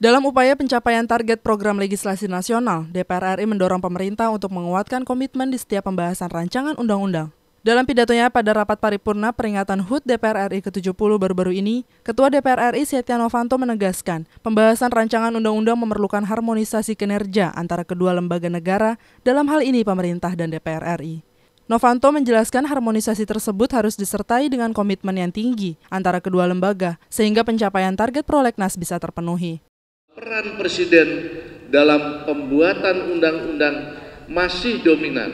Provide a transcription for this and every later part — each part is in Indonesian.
Dalam upaya pencapaian target program legislasi nasional, DPR RI mendorong pemerintah untuk menguatkan komitmen di setiap pembahasan rancangan undang-undang. Dalam pidatonya pada rapat paripurna peringatan HUT DPR RI ke-70 baru-baru ini, Ketua DPR RI Setia Novanto menegaskan, pembahasan rancangan undang-undang memerlukan harmonisasi kinerja antara kedua lembaga negara, dalam hal ini pemerintah dan DPR RI. Novanto menjelaskan harmonisasi tersebut harus disertai dengan komitmen yang tinggi antara kedua lembaga, sehingga pencapaian target prolegnas bisa terpenuhi. Peran Presiden dalam pembuatan undang-undang masih dominan.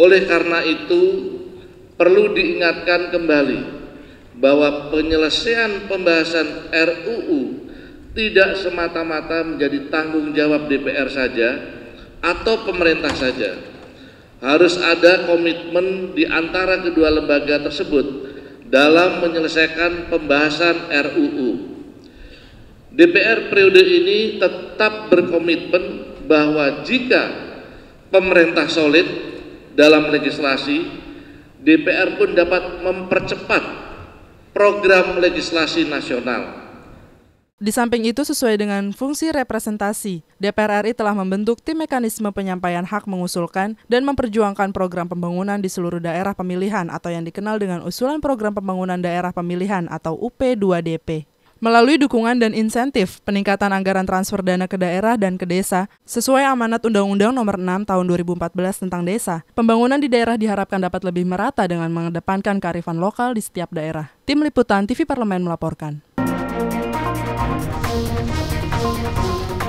Oleh karena itu, perlu diingatkan kembali bahwa penyelesaian pembahasan RUU tidak semata-mata menjadi tanggung jawab DPR saja atau pemerintah saja. Harus ada komitmen di antara kedua lembaga tersebut dalam menyelesaikan pembahasan RUU. DPR periode ini tetap berkomitmen bahwa jika pemerintah solid dalam legislasi, DPR pun dapat mempercepat program legislasi nasional. Di samping itu, sesuai dengan fungsi representasi, DPR RI telah membentuk tim mekanisme penyampaian hak mengusulkan dan memperjuangkan program pembangunan di seluruh daerah pemilihan atau yang dikenal dengan usulan program pembangunan daerah pemilihan atau UP2DP. Melalui dukungan dan insentif peningkatan anggaran transfer dana ke daerah dan ke desa sesuai amanat Undang-Undang Nomor 6 Tahun 2014 tentang desa, pembangunan di daerah diharapkan dapat lebih merata dengan mengedepankan kearifan lokal di setiap daerah. Tim Liputan TV Parlemen melaporkan. you.